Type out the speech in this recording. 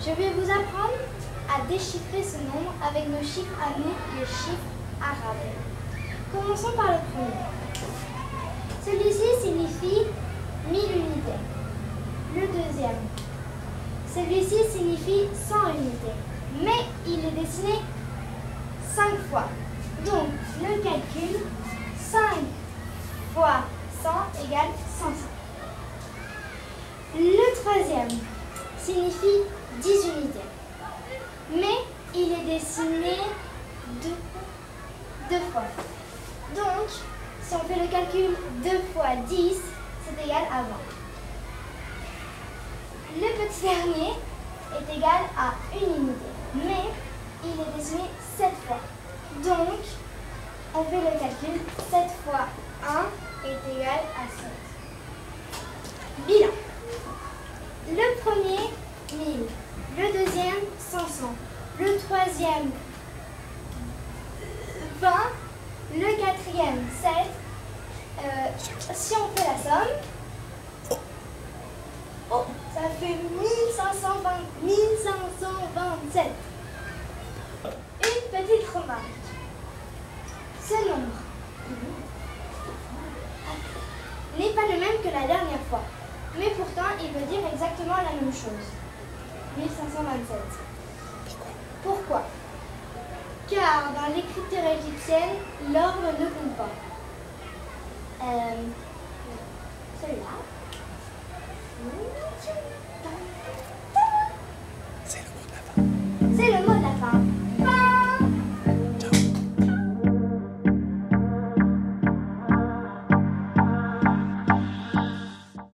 Je vais vous apprendre à déchiffrer ce nombre avec nos chiffres à nous, les chiffres arabes. Commençons par le premier. Celui-ci signifie 1000 unités. Le deuxième. Celui-ci signifie 100 unités. Mais il est dessiné 5 fois. Donc, le calcul, 5 fois 100 égale 105. Le troisième signifie 10 unités. Mais il est dessiné deux, fois. Donc, si on fait le calcul 2 fois 10, c'est égal à 20. Le petit dernier est égal à une unité, mais il est dessiné 7 fois. Donc, on fait le calcul 7 fois 1 est égal à 7. Bilan. Le premier, 1000. Le deuxième, 500. Le troisième, 20. Le quatrième, 7. Euh, si on fait la somme, oh, ça fait 1520, 1527. Une petite remarque. Ce nombre n'est pas le même que la dernière fois, mais pourtant il veut dire exactement la même chose. 1527. Pourquoi? Dans l'écriture égyptienne, l'ordre ne compte pas. Euh,